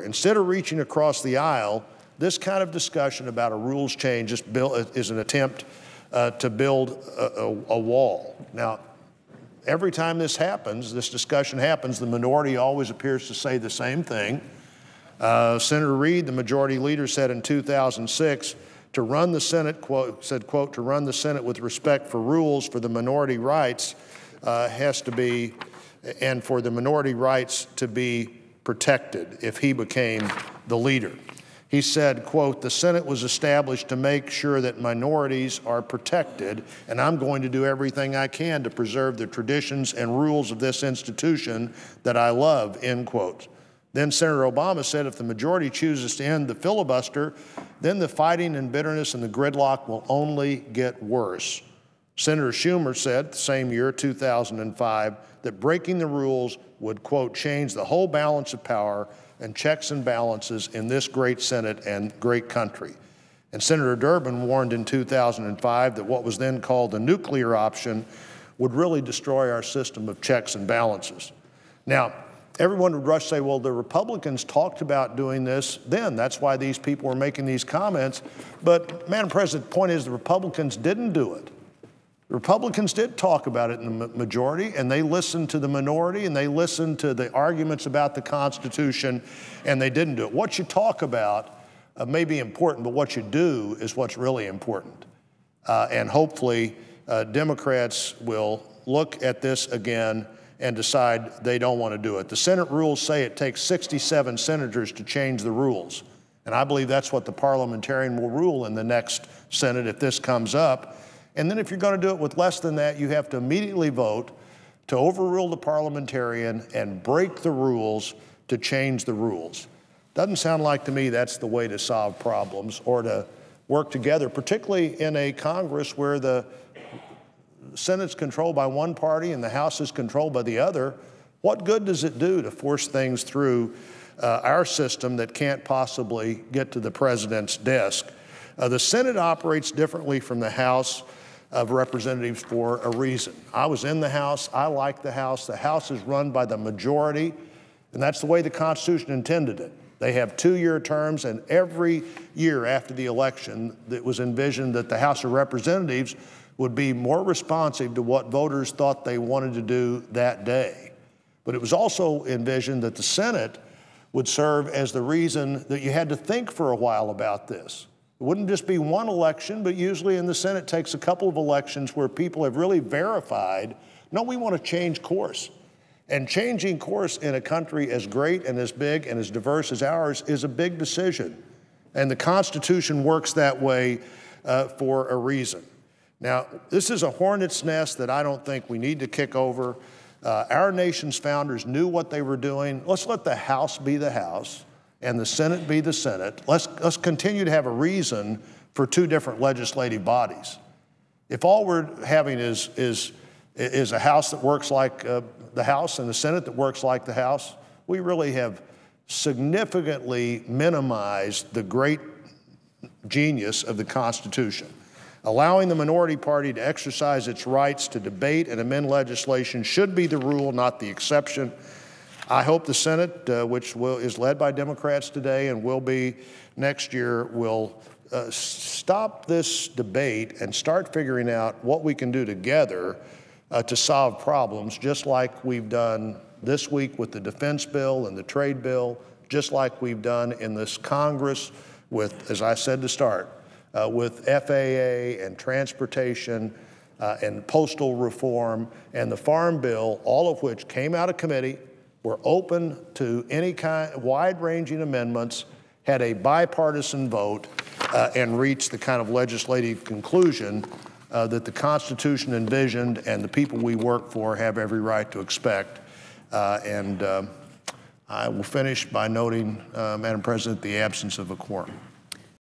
Instead of reaching across the aisle, this kind of discussion about a rules change is, build, is an attempt uh, to build a, a, a wall. Now, every time this happens, this discussion happens, the minority always appears to say the same thing. Uh, Senator Reid, the majority leader, said in 2006 to run the Senate, quote, said, quote, to run the Senate with respect for rules for the minority rights uh, has to be, and for the minority rights to be protected if he became the leader. He said, quote, the Senate was established to make sure that minorities are protected, and I'm going to do everything I can to preserve the traditions and rules of this institution that I love, end quote. Then Senator Obama said if the majority chooses to end the filibuster, then the fighting and bitterness and the gridlock will only get worse. Senator Schumer said the same year, 2005, that breaking the rules would, quote, change the whole balance of power and checks and balances in this great Senate and great country. And Senator Durbin warned in 2005 that what was then called the nuclear option would really destroy our system of checks and balances. Now, everyone would rush to say, well, the Republicans talked about doing this then. That's why these people were making these comments. But, Madam President, the point is the Republicans didn't do it. Republicans did talk about it in the majority, and they listened to the minority, and they listened to the arguments about the Constitution, and they didn't do it. What you talk about uh, may be important, but what you do is what's really important. Uh, and hopefully, uh, Democrats will look at this again and decide they don't want to do it. The Senate rules say it takes 67 senators to change the rules. And I believe that's what the parliamentarian will rule in the next Senate if this comes up. And then if you're going to do it with less than that, you have to immediately vote to overrule the parliamentarian and break the rules to change the rules. Doesn't sound like to me that's the way to solve problems or to work together, particularly in a Congress where the Senate's controlled by one party and the House is controlled by the other. What good does it do to force things through uh, our system that can't possibly get to the president's desk? Uh, the Senate operates differently from the House of representatives for a reason. I was in the House. I like the House. The House is run by the majority, and that's the way the Constitution intended it. They have two year terms, and every year after the election, it was envisioned that the House of Representatives would be more responsive to what voters thought they wanted to do that day. But it was also envisioned that the Senate would serve as the reason that you had to think for a while about this. It wouldn't just be one election, but usually in the Senate takes a couple of elections where people have really verified, no, we want to change course. And changing course in a country as great and as big and as diverse as ours is a big decision. And the Constitution works that way uh, for a reason. Now, this is a hornet's nest that I don't think we need to kick over. Uh, our nation's founders knew what they were doing. Let's let the House be the House and the Senate be the Senate. Let's, let's continue to have a reason for two different legislative bodies. If all we're having is, is, is a House that works like uh, the House and the Senate that works like the House, we really have significantly minimized the great genius of the Constitution. Allowing the minority party to exercise its rights to debate and amend legislation should be the rule, not the exception. I hope the Senate, uh, which will, is led by Democrats today and will be next year, will uh, stop this debate and start figuring out what we can do together uh, to solve problems, just like we've done this week with the defense bill and the trade bill, just like we've done in this Congress with, as I said to start, uh, with FAA and transportation uh, and postal reform and the Farm Bill, all of which came out of committee were open to any kind, wide-ranging amendments, had a bipartisan vote, uh, and reached the kind of legislative conclusion uh, that the Constitution envisioned and the people we work for have every right to expect. Uh, and uh, I will finish by noting, uh, Madam President, the absence of a quorum.